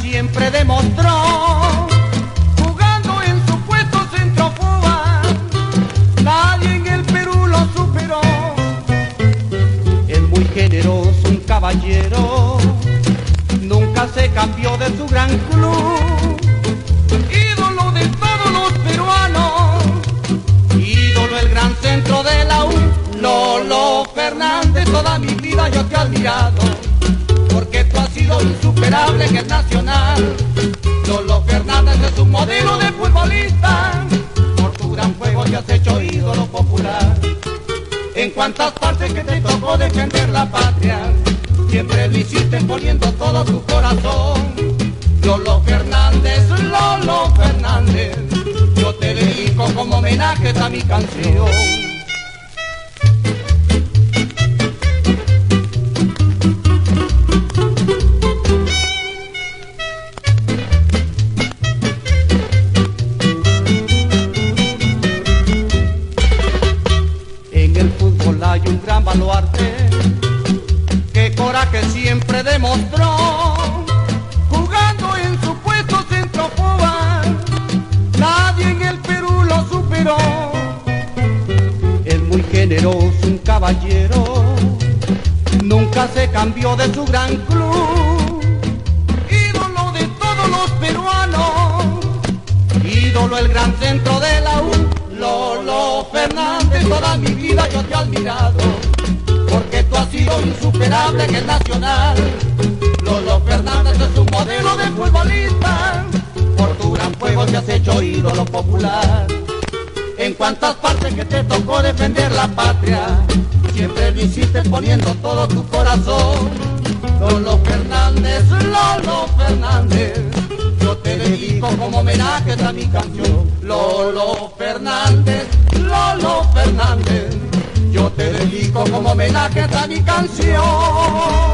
siempre demostró, jugando en su puesto centro nadie en el Perú lo superó. Es muy generoso, un caballero, nunca se cambió de su gran club, ídolo de todos los peruanos, ídolo el gran centro de la U, Lolo Fernández, toda mi vida yo te he admirado sido insuperable en el nacional. Lolo Fernández es un modelo de futbolista, por tu gran juego te has hecho ídolo popular. En cuantas partes que te tocó defender la patria, siempre lo hiciste poniendo todo tu corazón. Lolo Fernández, Lolo Fernández, yo te dedico como homenaje a mi canción. Baluarte que coraje siempre demostró. Jugando en su puesto centro Cuba, nadie en el Perú lo superó. Es muy generoso, un caballero, nunca se cambió de su gran club. Ídolo de todos los peruanos, ídolo el gran centro de la U. Lolo Fernández, toda mi vida yo te he admirado, insuperable en el nacional. Lolo Fernández es un modelo de futbolista, por tu gran juego te has hecho ídolo popular. En cuantas partes que te tocó defender la patria, siempre lo hiciste poniendo todo tu corazón. Lolo Fernández, Lolo Fernández, yo te dedico como homenaje a mi canción. Lolo Fernández, Lolo Fernández, dedico como homenaje a mi canción.